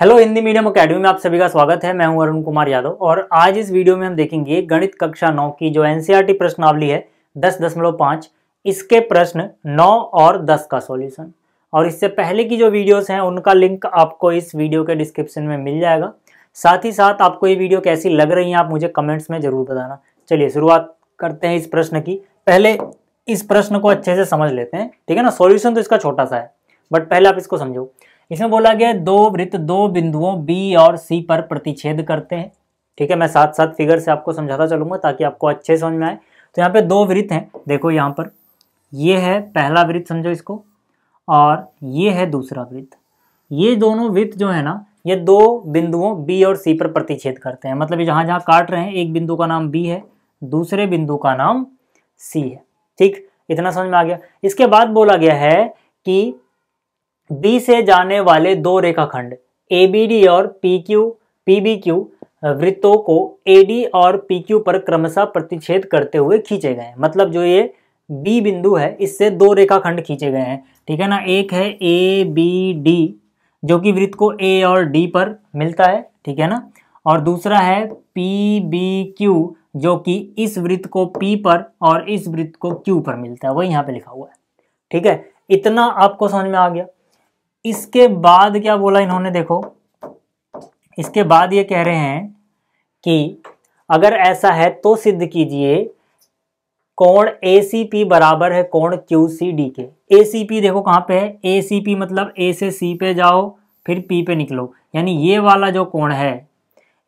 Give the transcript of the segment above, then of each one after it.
Hello Hindi medium academy में आप सभी का स्वागत है। मैं हूँ अरुण कुमार यादव और आज इस वीडियो में हम देखेंगे गणित कक्षा नौ की जो एनसीईआरटी प्रश्नावली है, दस दशमलव पाँच, इसके प्रश्न नौ और दस का सॉल्यूशन और इससे पहले की जो वीडियोस हैं, उनका लिंक आपको इस वीडियो के डिस्क्रिप्शन में मिल जाएगा। साथ ही साथ आपको ये वीडियो कैसी लग रही है, आप मुझे कमेंट्स में ज़रूर बताना। चलिए, शुरुआत करते हैं इस प्रश्न की। पहले इस प्रश्न को अच्छे से समझ लेते हैं, ठीक है ना? सॉल्यूशन तो इसका छोटा सा है बट पहले आप इसको समझो। इसमें बोला गया दो वृत्त, दो बिंदुओं बी और सी पर प्रतिच्छेद करते हैं। ठीक है, मैं साथ साथ फिगर से आपको समझाता चलूँगा ताकि आपको अच्छे समझ में आए। तो यहाँ पे दो वृत्त हैं, देखो यहाँ पर। ये है पहला वृत्त, समझो इसको, और ये है दूसरा वृत्त। ये दोनों वृत्त जो है ना, ये दो बिंदुओं बी और सी पर प्रतिच्छेद करते हैं। मतलब जहाँ जहाँ काट रहे हैं, एक बिंदु का नाम बी है, दूसरे बिंदु का नाम सी है। ठीक, इतना समझ में आ गया। इसके बाद बोला गया है कि बी से जाने वाले दो रेखाखंड ए बी डी और P Q P B Q वृत्तों को ए डी और पी क्यू पर क्रमशः प्रतिच्छेद करते हुए खींचे गए हैं। मतलब जो ये बी बिंदु है, इससे दो रेखाखंड खींचे गए हैं। ठीक है ना? एक है ए बी डी जो कि वृत्त को ए और डी पर मिलता है। ठीक है ना? और दूसरा है पी बी क्यू जो कि इस वृत्त को पी पर और इस वृत्त को क्यू पर मिलता है। वही यहाँ पे लिखा हुआ है। ठीक है? इतना आपको समझ में आ गया। इसके बाद क्या बोला इन्होंने? देखो, इसके बाद ये कह रहे हैं कि अगर ऐसा है तो सिद्ध कीजिए, कोण ए सी पी बराबर है कोण क्यू सी डी के। ए सी पी देखो कहाँ पे है? ए सी पी मतलब ए से सी पे जाओ, फिर पी पे निकलो। यानी ये वाला जो कोण है,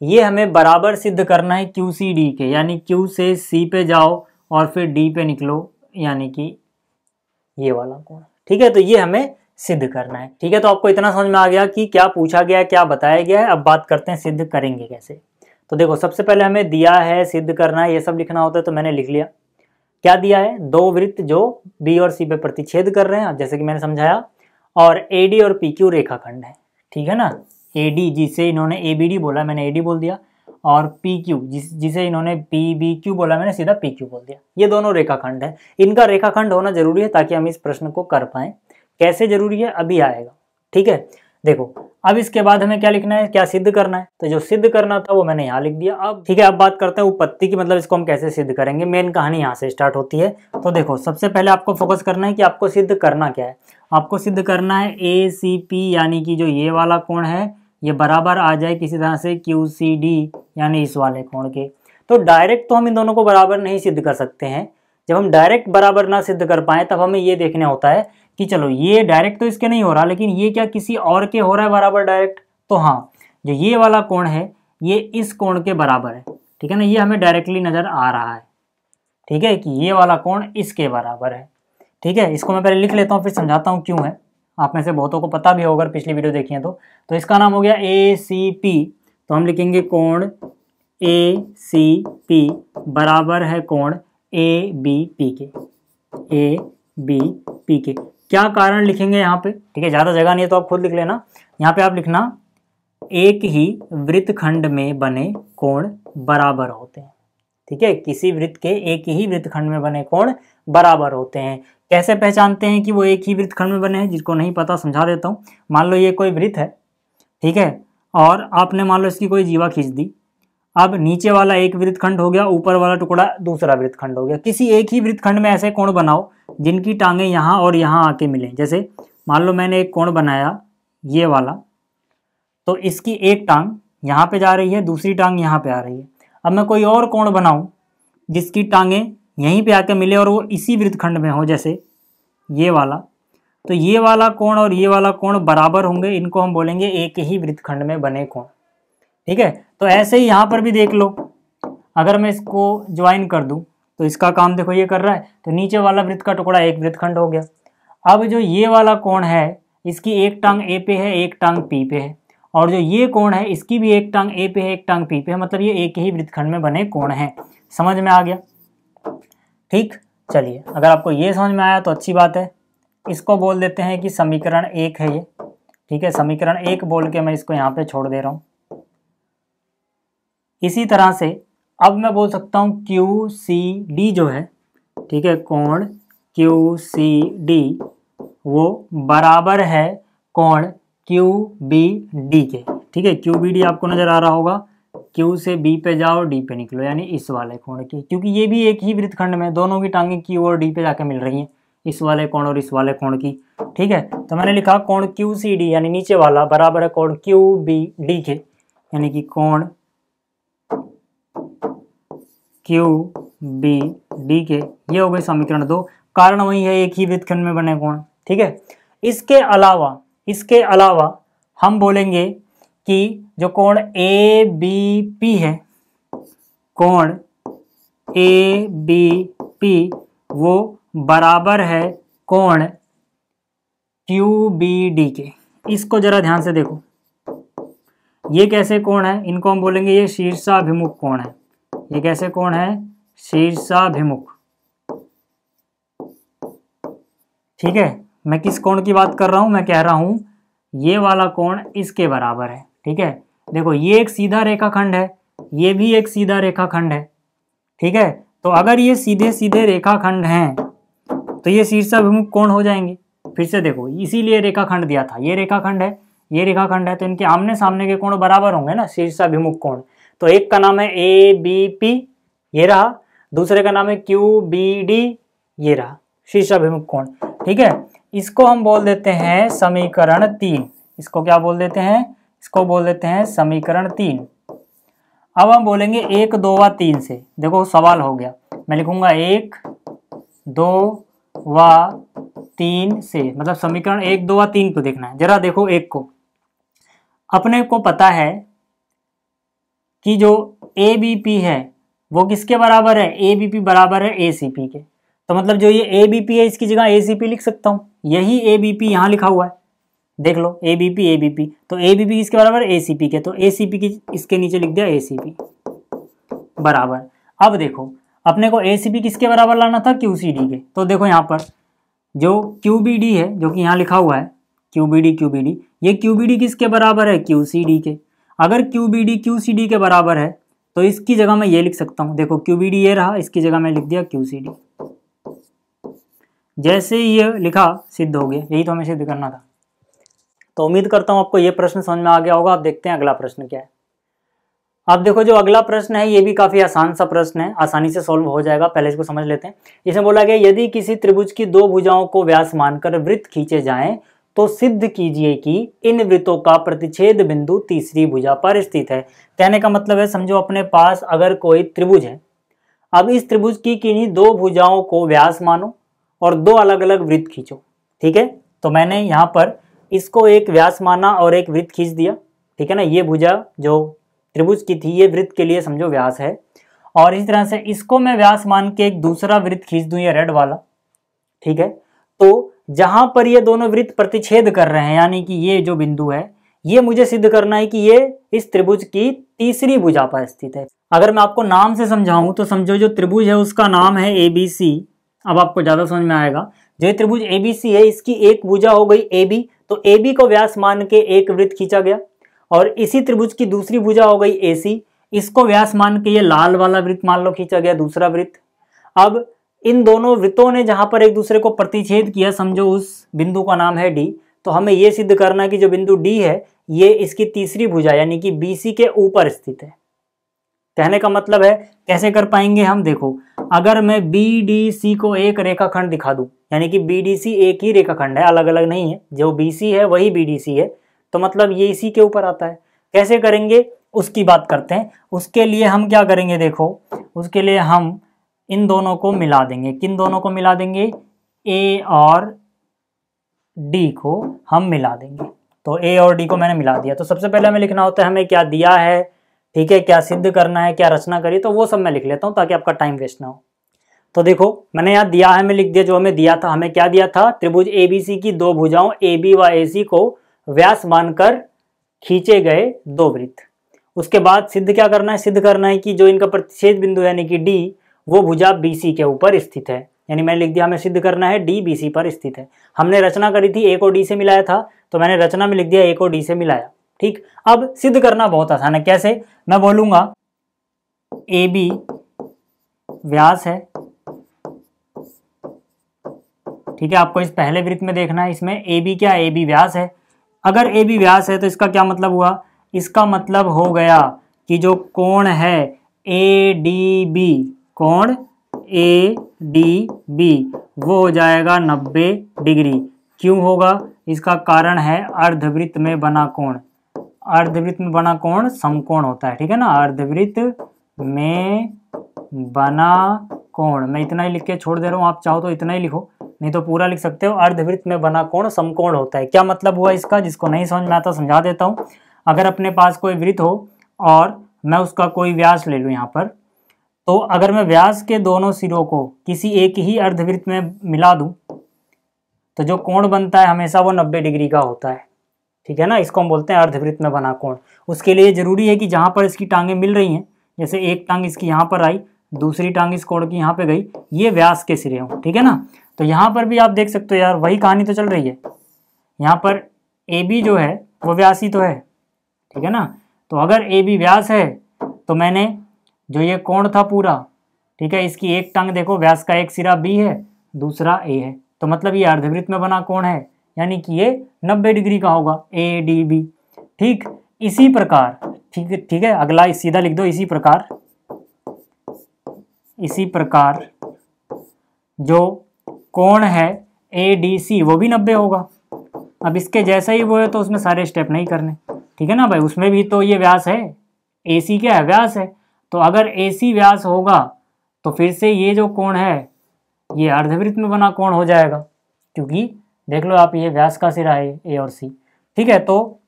ये हमें बराबर सिद्ध करना है क्यू सी डी के। यानी क्यू से सी पे जाओ और फिर डी पे निकलो, यानी कि ये वाला कोण। ठीक है? तो ये हमें सिद्ध करना है। ठीक है तो आपको इतना समझ में आ गया कि क्या पूछा गया है, क्या बताया गया है। अब बात करते हैं सिद्ध करेंगे कैसे। तो देखो, सबसे पहले हमें दिया है सिद्ध करना है ये सब लिखना होता है तो मैंने लिख लिया। क्या दिया है? दो वृत्त जो बी और सी पे प्रतिच्छेद कर रहे हैं जैसे कि मैंने समझाया, और ए डी और पी क्यू रेखाखंड है। ठीक है ना? ए डी जिसे इन्होंने ए बी डी बोला, मैंने ए डी बोल दिया, और पी क्यू जिस, जिसे इन्होंने पी बी क्यू बोला, मैंने सीधा पी क्यू बोल दिया। ये दोनों रेखाखंड है। इनका रेखाखंड होना ज़रूरी है ताकि हम इस प्रश्न को कर पाए। कैसे ज़रूरी है, अभी आएगा। ठीक है? देखो, अब इसके बाद हमें क्या लिखना है, क्या सिद्ध करना है? तो जो सिद्ध करना था, वो मैंने यहाँ लिख दिया। अब ठीक है, अब बात करते हैं उपत्ति की मतलब इसको हम कैसे सिद्ध करेंगे। मेन कहानी यहाँ से स्टार्ट होती है। तो देखो, सबसे पहले आपको फोकस करना है कि आपको सिद्ध करना क्या है। आपको सिद्ध करना है ए सी पी यानी कि जो ये वाला कोण है, ये बराबर आ जाए किसी तरह से क्यू सी डी यानी इस वाले कोण के। तो डायरेक्ट तो हम इन दोनों को बराबर नहीं सिद्ध कर सकते हैं। जब हम डायरेक्ट बराबर ना सिद्ध कर पाए, तब हमें ये देखना होता है कि चलो ये डायरेक्ट तो इसके नहीं हो रहा, लेकिन ये क्या किसी और के हो रहा है बराबर डायरेक्ट तो हाँ जो ये वाला कोण है, ये इस कोण के बराबर है, ठीक है ना? ये हमें डायरेक्टली नज़र आ रहा है, ठीक है? कि ये वाला कोण इसके बराबर है, ठीक है? इसको मैं पहले लिख लेता हूँ, फिर समझाता हूँ क्यों है। आप में से बहुतों को पता भी होगा पिछली वीडियो देखी है तो। तो इसका नाम हो गया ए सी पी तो हम लिखेंगे कोण ए सी पी बराबर है कोण ए बी पी के ए बी पी के। क्या कारण लिखेंगे यहाँ पे? ठीक है, ज़्यादा जगह नहीं है तो आप खुद लिख लेना। यहाँ पे आप लिखना, एक ही वृत्त खंड में बने कोण बराबर होते हैं। ठीक है, किसी वृत्त के एक ही वृत्तखंड में बने कोण बराबर होते हैं। कैसे पहचानते हैं कि वो एक ही वृत्तखंड में बने हैं, जिसको नहीं पता, समझा देता हूँ। मान लो ये कोई वृत्त है, ठीक है, और आपने मान लो इसकी कोई जीवा खींच दी अब नीचे वाला एक वृत्त खंड हो गया, ऊपर वाला टुकड़ा दूसरा वृत्त खंड हो गया। किसी एक ही वृत्तखंड में ऐसे कोण बनाओ जिनकी टांगे यहाँ और यहाँ आके मिले। जैसे मान लो मैंने एक कोण बनाया, ये वाला तो इसकी एक टांग यहाँ पे जा रही है, दूसरी टांग यहाँ पे आ रही है। अब मैं कोई और कोण बनाऊँ जिसकी टांगे यहीं पे आके मिले और वो इसी वृत्तखंड में हो, जैसे ये वाला तो ये वाला कोण और ये वाला कोण बराबर होंगे। इनको हम बोलेंगे एक ही वृत्तखंड में बने कोण। ठीक है? तो ऐसे ही यहाँ पर भी देख लो। अगर मैं इसको ज्वाइन कर दूँ तो इसका काम देखो ये कर रहा है। तो नीचे वाला वृत्त का टुकड़ा एक वृत्तखंड हो गया। अब जो ये वाला कोण है, इसकी एक टांग ए पे है, एक टांग पी पे है। और जो ये कोण है, इसकी भी एक टांग ए पे है, एक टांग पी पे है। मतलब ये एक ही वृत्तखंड में बने कोण हैं। समझ में आ गया? ठीक? चलिए, अगर आपको ये समझ में आया तो अच्छी बात है। इसको बोल देते हैं कि समीकरण एक है ये। ठीक है? समीकरण एक बोल के मैं इसको यहाँ पे छोड़ दे रहा हूँ। इसी तरह से अब मैं बोल सकता हूँ क्यू सी डी जो है, ठीक है, कोण क्यू सी डी वो बराबर है कोण क्यू बी डी के। ठीक है क्यू बी डी आपको नज़र आ रहा होगा। क्यू से बी पे जाओ डी पे निकलो, यानी इस वाले कोण की। क्योंकि ये भी एक ही वृत्तखंड में दोनों की टांगे क्यू और डी पे जाके मिल रही हैं, इस वाले कोण और इस वाले कोण की। ठीक है तो मैंने लिखा कोण क्यू सी डी यानी नीचे वाला बराबर है कोण क्यू बी डी के, यानी कि कोण क्यू बी डी के ये हो गए समीकरण दो। कारण वही है, एक ही वृत्तखंड में बने कोण। ठीक है? इसके अलावा इसके अलावा हम बोलेंगे कि जो कोण ए बी पी है, कोण ए बी पी वो बराबर है कोण क्यू बी डी के। इसको जरा ध्यान से देखो। ये कैसे कोण है? इनको हम बोलेंगे ये शीर्षाभिमुख कोण है। ये कैसे कोण है? शीर्षाभिमुख। ठीक है? मैं किस कोण की बात कर रहा हूँ? मैं कह रहा हूँ ये वाला कोण इसके बराबर है। ठीक है? देखो, ये एक सीधा रेखाखंड है, ये भी एक सीधा रेखाखंड है। ठीक है? तो अगर ये सीधे सीधे रेखाखंड हैं तो ये शीर्षाभिमुख कोण हो जाएँगे। फिर से देखो, इसीलिए रेखाखंड दिया था। ये रेखाखंड है ये रेखाखंड है तो इनके आमने सामने के कोण बराबर होंगे ना, शीर्षाभिमुख कोण। तो एक का नाम है ए बी पी ये रहा। दूसरे का नाम है क्यू बी डी ये रहा, शीर्षाभिमुख कोण। ठीक है? इसको हम बोल देते हैं समीकरण तीन। इसको क्या बोल देते हैं? इसको बोल देते हैं समीकरण तीन। अब हम बोलेंगे एक, दो व तीन से। देखो, सवाल हो गया। मैं लिखूँगा एक, दो व तीन से। मतलब समीकरण एक, दो व तीन को देखना है। जरा देखो एक को। अपने को पता है कि जो ए बी पी है, वो किसके बराबर है? ए बी पी बराबर है ए सी पी के। तो मतलब जो ये ए बी पी है, इसकी जगह ए सी पी लिख सकता हूँ। यही ए बी पी यहाँ लिखा हुआ है। देख लो A B P A B P तो ए बी पी किसके बराबर? ए सी पी के। तो ए सी पी की, इसके नीचे लिख दिया ए सी पी बराबर। अब देखो, अपने को ए सी पी किसके बराबर लाना था? क्यू सी डी के। तो देखो यहाँ पर, जो क्यू बी डी है, जो कि यहाँ लिखा हुआ है Q B D Q B D ये क्यू बी डी किसके बराबर है? क्यू सी डी के। अगर Q B D Q C D के बराबर है तो इसकी जगह मैं ये लिख सकता हूँ। देखो क्यू बी डी ये रहा, इसकी जगह मैं लिख दिया क्यू सी डी जैसे ये लिखा, सिद्ध हो गया। यही तो हमें सिद्ध करना था। तो उम्मीद करता हूँ आपको ये प्रश्न समझ में आ गया होगा। आप देखते हैं अगला प्रश्न क्या है। अब देखो, जो अगला प्रश्न है, ये भी काफ़ी आसान सा प्रश्न है। आसानी से सॉल्व हो जाएगा। पहले इसको समझ लेते हैं। इसमें बोला गया यदि किसी त्रिभुज की दो भुजाओं को व्यास मानकर वृत्त खींचे जाएँ तो सिद्ध कीजिए कि इन वृत्तों का प्रतिच्छेद बिंदु तीसरी भुजा पर स्थित है। कहने का मतलब है, समझो अपने पास अगर कोई त्रिभुज है, अब इस त्रिभुज की किन्हीं दो भुजाओं को व्यास मानो और दो अलग अलग वृत्त खींचो, ठीक है? तो मैंने यहाँ पर इसको एक व्यास माना और एक वृत्त खींच दिया, ठीक है ना? ये भुजा जो त्रिभुज की थी, ये वृत्त के लिए समझो व्यास है। और इस तरह से इसको मैं व्यास मान के एक दूसरा वृत्त खींच दूँ, ये रेड वाला, ठीक है? तो जहाँ पर ये दोनों वृत्त प्रतिच्छेद कर रहे हैं, यानी कि ये जो बिंदु है, ये मुझे सिद्ध करना है कि ये इस त्रिभुज की तीसरी भुजा पर स्थित है। अगर मैं आपको नाम से समझाऊं तो समझो जो त्रिभुज है, उसका नाम है ए बी सी अब आपको ज़्यादा समझ में आएगा। जो ये त्रिभुज ए बी सी है, इसकी एक भुजा हो गई ए बी तो ए बी को व्यास मान के एक वृत्त खींचा गया। और इसी त्रिभुज की दूसरी भुजा हो गई ए सी इसको व्यास मान के ये लाल वाला वृत्त मान लो, खींचा गया दूसरा वृत्त। अब इन दोनों वृत्तों ने जहाँ पर एक दूसरे को प्रतिच्छेद किया, समझो उस बिंदु का नाम है डी तो हमें यह सिद्ध करना कि जो बिंदु डी है, ये इसकी तीसरी भुजा, यानी कि बीसी के ऊपर स्थित है। कहने का मतलब है, कैसे कर पाएँगे हम? देखो, अगर मैं बी डी सी को एक रेखाखंड दिखा दूँ, यानी कि बी डी सी एक ही रेखाखंड है अलग अलग नहीं है, जो बी सी है, वही बी डी सी है तो मतलब ये इसी के ऊपर आता है। कैसे करेंगे? उसकी बात करते हैं। उसके लिए हम क्या करेंगे? देखो, उसके लिए हम इन दोनों को मिला देंगे। किन दोनों को मिला देंगे? ए और डी को हम मिला देंगे। तो ए और डी को मैंने मिला दिया। तो सबसे पहले हमें लिखना होता है, हमें क्या दिया है? ठीक है, क्या सिद्ध करना है, क्या रचना करी? तो वो सब मैं लिख लेता हूँ ताकि आपका टाइम वेस्ट ना हो। तो देखो, मैंने यहाँ दिया है मैं लिख दिया जो हमें दिया था। हमें क्या दिया था? त्रिभुज ए बी सी की दो भुजाओं ए बी व ए सी को व्यास मानकर खींचे गए दो वृत्त। उसके बाद सिद्ध क्या करना है? सिद्ध करना है कि जो इनका प्रतिषेध बिंदु यानी कि डी वो भुजा बीसी के ऊपर स्थित है। यानी मैंने लिख दिया, हमें सिद्ध करना है डी बीसी पर स्थित है। हमने रचना करी थी ए को डी से मिलाया था तो मैंने रचना में लिख दिया ए को डी से मिलाया। ठीक? अब सिद्ध करना बहुत आसान है। कैसे? मैं बोलूँगा ए बी व्यास है। ठीक है, आपको इस पहले वृत्त में देखना है, इसमें ए बी क्या ए बी व्यास है। अगर ए बी व्यास है तो इसका क्या मतलब हुआ? इसका मतलब हो गया कि जो कोण है ए डी बी कोण? ए डी बी वो हो जाएगा 90 डिग्री। क्यों होगा? इसका कारण है अर्धवृत्त में बना कोण। अर्धवृत्त में बना कोण समकोण होता है, ठीक है ना? अर्धवृत्त में बना कोण। मैं इतना ही लिख के छोड़ दे रहा हूँ, आप चाहो तो इतना ही लिखो। नहीं तो पूरा लिख सकते हो, अर्धवृत्त में बना कोण समकोण होता है। क्या मतलब हुआ इसका? जिसको नहीं समझ में आता समझा देता हूँ। अगर अपने पास कोई वृत्त हो और मैं उसका कोई व्यास ले लूँ यहाँ पर तो अगर मैं व्यास के दोनों सिरों को किसी एक ही अर्धवृत्त में मिला दूँ तो जो कोण बनता है हमेशा वो नब्बे डिग्री का होता है। ठीक है ना? इसको हम बोलते हैं अर्धवृत्त में बना कोण। उसके लिए ज़रूरी है कि जहाँ पर इसकी टांगें मिल रही हैं, जैसे एक टांग इसकी यहाँ पर आई, दूसरी टांग इस कोण की यहाँ पे गई, ये व्यास के सिरे हों। ठीक है ना? तो यहाँ पर भी आप देख सकते हो यार, वही कहानी तो चल रही है। यहाँ पर ए बी जो है, वो व्यास ही तो है। ठीक है ना? तो अगर ए बी व्यास है तो मैंने जो ये कोण था पूरा, ठीक है, इसकी एक टंग देखो, व्यास का एक सिरा बी है, दूसरा ए है। तो मतलब ये अर्धवृत्त में बना कोण है, यानी कि ये 90 डिग्री का होगा, ए, डी, बी। ठीक, इसी प्रकार, ठीक है ठीक है, अगला सीधा लिख दो, इसी प्रकार इसी प्रकार जो कोण है, ए, डी, सी, वो भी नब्बे होगा। अब इसके जैसा ही वो है तो उसमें सारे स्टेप नहीं करने। ठीक है ना भाई, उसमें भी तो ये व्यास है, ए, सी क्या है, व्यास है। तो अगर ए सी व्यास होगा तो फिर से ये जो कोण है, ये अर्धवृत्त में बना कोण हो जाएगा। क्योंकि देख लो आप ये व्यास का सिरा है ए और सी ठीक है तो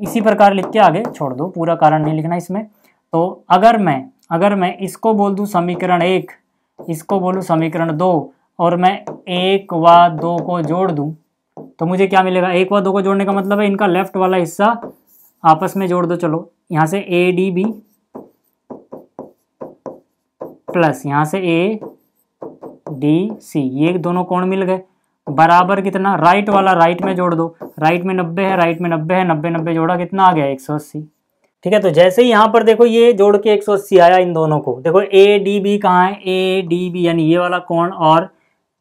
इसी प्रकार लिख के आगे छोड़ दो, पूरा कारण नहीं लिखना इसमें। तो अगर मैं अगर मैं इसको बोल दूँ समीकरण एक, इसको बोलूँ समीकरण दो, और मैं एक व दो को जोड़ दूँ तो मुझे क्या मिलेगा? एक व दो को जोड़ने का मतलब है इनका लेफ़्ट वाला हिस्सा आपस में जोड़ दो। चलो, यहाँ से ए डी बी प्लस यहाँ से ए डी सी ये दोनों कोण मिल गए। बराबर कितना? राइट वाला राइट में जोड़ दो। राइट में नब्बे है राइट में नब्बे है, नब्बे नब्बे जोड़ा कितना आ गया? एक सौ अस्सी। ठीक है तो जैसे ही यहाँ पर देखो ये जोड़ के एक सौ अस्सी आया इन दोनों को। देखो ए डी बी कहाँ है? ए डी बी यानी ये वाला कोण और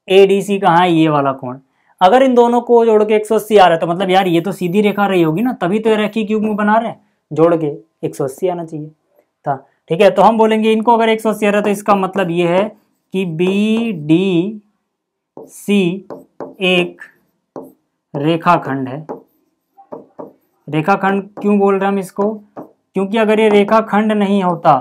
ए डी सी कहाँ है? ये वाला कोण। अगर इन दोनों को जोड़ के एक सौ अस्सी आ रहा है तो मतलब यार ये तो सीधी रेखा रही होगी ना, तभी तो रेखी क्यूब में बना रहे हैं। जोड़ के एक सौ अस्सी आना चाहिए। था। ठीक है तो हम बोलेंगे इनको अगर एक सौ अस्सी रहा है तो इसका मतलब ये है कि बी डी सी एक रेखाखंड है। रेखाखंड क्यों बोल रहे हम इसको? क्योंकि अगर ये रेखाखंड नहीं होता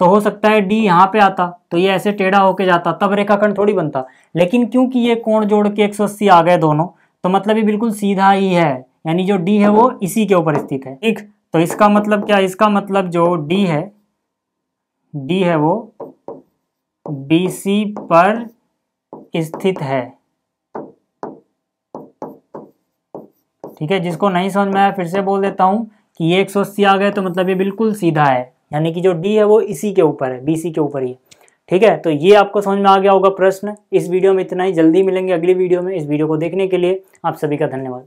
तो हो सकता है डी यहाँ पे आता तो ये ऐसे टेढ़ा होके जाता, तब रेखाखंड थोड़ी बनता। लेकिन क्योंकि ये कोण जोड़ के 180 आ गए दोनों तो मतलब ये बिल्कुल सीधा ही है, यानी जो डी है वो इसी के ऊपर स्थित है। ठीक तो इसका मतलब क्या? इसका मतलब जो डी है डी है वो सी पर स्थित है। ठीक है? जिसको नहीं समझ में आया, फिर से बोल देता हूँ कि ये एक सौ अस्सी आ गए तो मतलब ये बिल्कुल सीधा है। यानी कि जो डी है वो इसी के ऊपर है बी सी के ऊपर ही। ठीक है? तो ये आपको समझ में आ गया होगा प्रश्न। इस वीडियो में इतना ही। जल्दी मिलेंगे अगली वीडियो में इस वीडियो को देखने के लिए। आप सभी का धन्यवाद।